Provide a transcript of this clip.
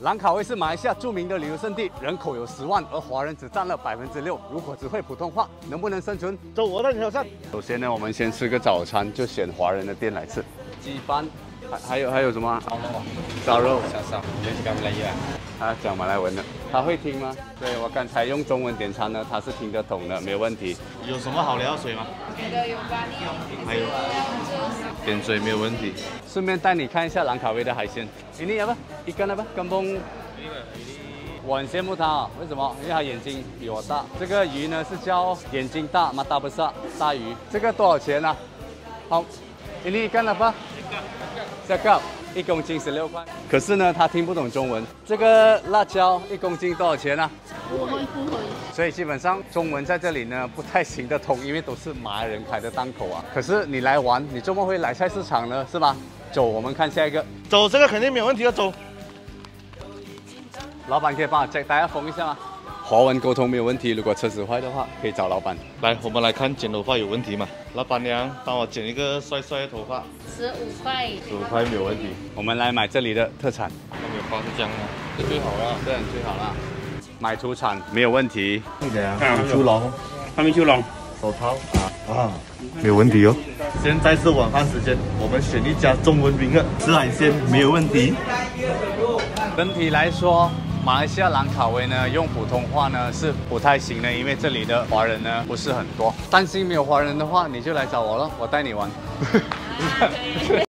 兰卡威是马来西亚著名的旅游胜地，人口有十万，而华人只占了百分之六。如果只会普通话，能不能生存？走，我带你挑战。首先呢，我们先吃个早餐，就选华人的店来吃。鸡饭，还还有还有什么？烧肉。烧肉。上上，你是讲马来语啊？他讲马来文的，他会听吗？对我刚才用中文点餐呢，他是听得懂的，没有问题。有什么好聊水吗？觉得有咖喱，还有点水没有问题。顺便带你看一下兰卡威的海鲜。ini apa? Ikan apa? Kampung。我很羡慕他、哦，为什么？因为他眼睛比我大。这个鱼呢是叫眼睛大 mata besar 大鱼。这个多少钱呢、啊？好，ini ikan apa？cakap 一公斤十六块。可是呢，他听不懂中文。这个辣椒一公斤多少钱呢、啊？不会不会。所以基本上中文在这里呢不太行得通，因为都是马来人开的档口啊。可是你来玩，你周末会来菜市场呢，是吧？走，我们看下一个。走，这个肯定没有问题的，走。老板可以帮我 check 大家缝一下吗？华文沟通没有问题，如果车子坏的话可以找老板。来，我们来看剪头发有问题吗？老板娘，帮我剪一个帅帅的头发。十五块。十五块没有问题。我们来买这里的特产。他们有花生酱啊，这最好了，这很最好了。买土产没有问题。对的呀。秋龙，他们秋笼，手套啊啊，没有问题哦。现在是晚饭时间，我们选一家中文名的吃海鲜没有问题。整体来说，马来西亚兰卡威呢用普通话呢是不太行的，因为这里的华人呢不是很多。担心没有华人的话，你就来找我了，我带你玩。